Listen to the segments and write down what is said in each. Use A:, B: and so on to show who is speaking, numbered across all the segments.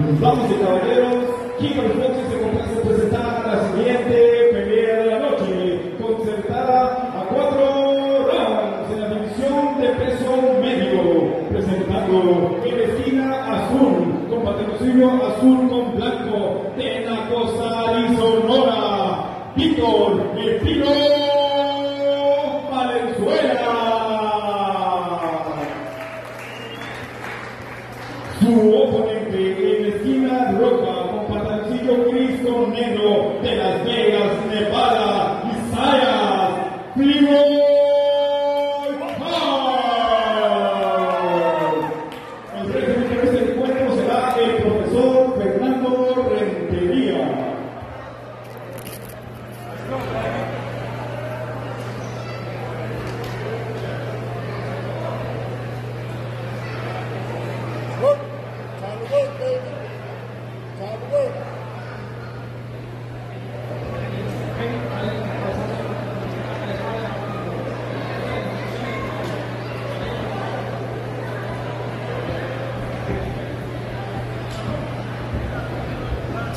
A: Damas y caballeros, Kiko Fox se complace presentar la siguiente pelea de la noche, concertada a cuatro rounds en la división de peso medio, presentando en esquina azul, con patrocinio azul con blanco, de la Costa y Sonora, Víctor Valenzuela. Negro de Las Vegas, Nevada,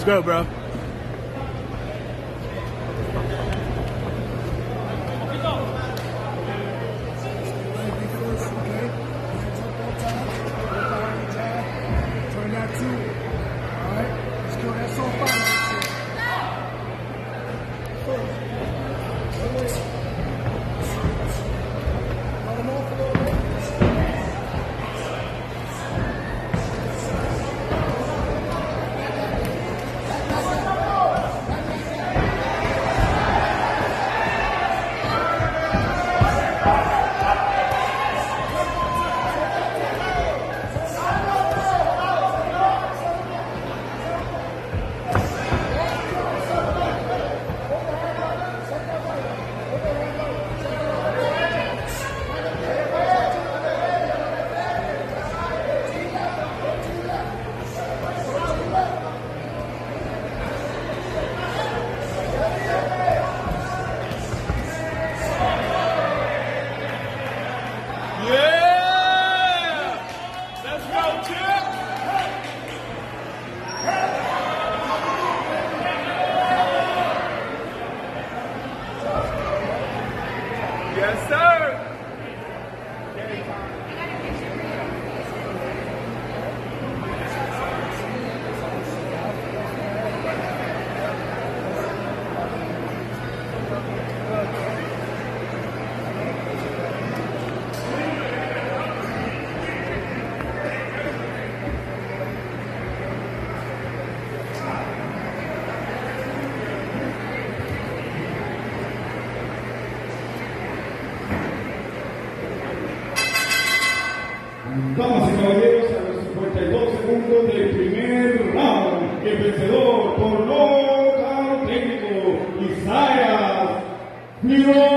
B: Let's go, bro. America.
A: Damas y caballeros, a los 52 segundos del primer round, el vencedor por nocaut técnico, Isaias Floyd